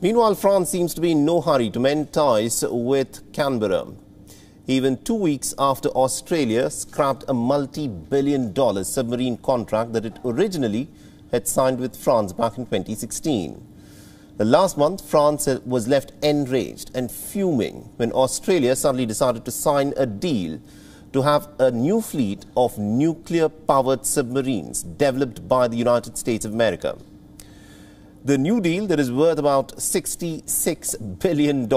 Meanwhile, France seems to be in no hurry to mend ties with Canberra. Even two weeks after Australia scrapped a multi-billion dollar submarine contract that it originally had signed with France back in 2016. The Last month, France was left enraged and fuming when Australia suddenly decided to sign a deal to have a new fleet of nuclear-powered submarines developed by the United States of America. The new deal that is worth about $66 billion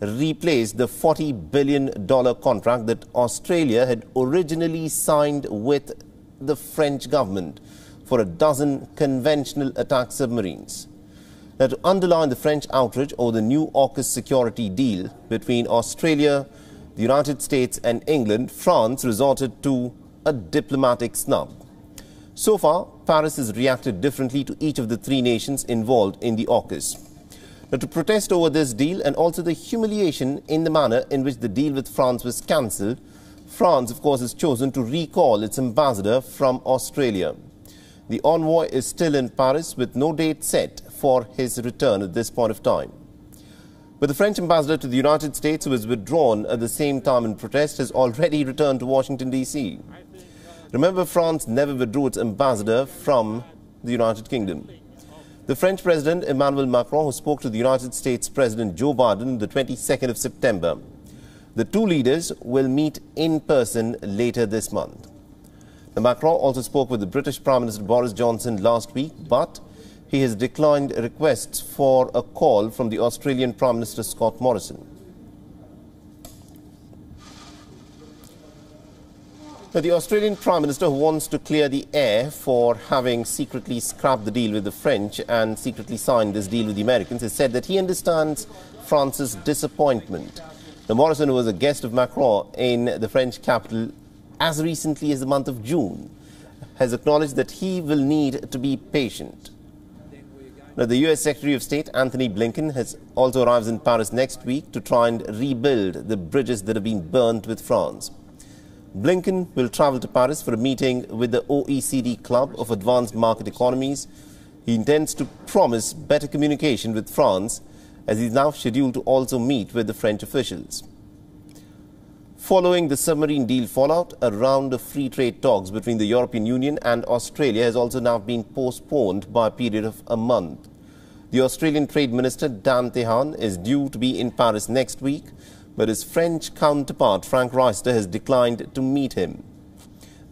replaced the $40 billion contract that Australia had originally signed with the French government for a dozen conventional attack submarines. Now, to underline the French outrage over the new AUKUS security deal between Australia, the United States and England, France resorted to a diplomatic snub. So far, Paris has reacted differently to each of the three nations involved in the AUKUS. Now, to protest over this deal and also the humiliation in the manner in which the deal with France was cancelled, France, of course, has chosen to recall its ambassador from Australia. The envoy is still in Paris with no date set for his return at this point of time. But the French ambassador to the United States, who was withdrawn at the same time in protest, has already returned to Washington, D.C. Remember, France never withdrew its ambassador from the United Kingdom. The French President Emmanuel Macron, who spoke to the United States President Joe Biden on the 22nd of September. The two leaders will meet in person later this month. The Macron also spoke with the British Prime Minister Boris Johnson last week, but he has declined requests for a call from the Australian Prime Minister Scott Morrison. The Australian Prime Minister, who wants to clear the air for having secretly scrapped the deal with the French and secretly signed this deal with the Americans, has said that he understands France's disappointment. Now, Morrison, who was a guest of Macron in the French capital as recently as the month of June, has acknowledged that he will need to be patient. Now, the U.S. Secretary of State Antony Blinken has also arrived in Paris next week to try and rebuild the bridges that have been burnt with France. Blinken will travel to Paris for a meeting with the OECD Club of Advanced Market Economies. He intends to promise better communication with France as he is now scheduled to also meet with the French officials. Following the submarine deal fallout, a round of free trade talks between the European Union and Australia has also now been postponed by a period of a month. The Australian Trade Minister Dan Tehan is due to be in Paris next week but his French counterpart Franck Riester has declined to meet him.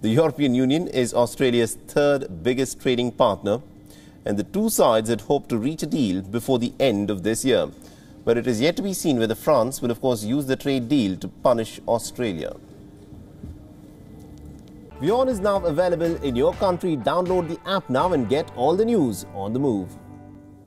The European Union is Australia's third biggest trading partner, and the two sides had hoped to reach a deal before the end of this year. But it is yet to be seen whether France will, of course, use the trade deal to punish Australia. WION is now available in your country. Download the app now and get all the news on the move.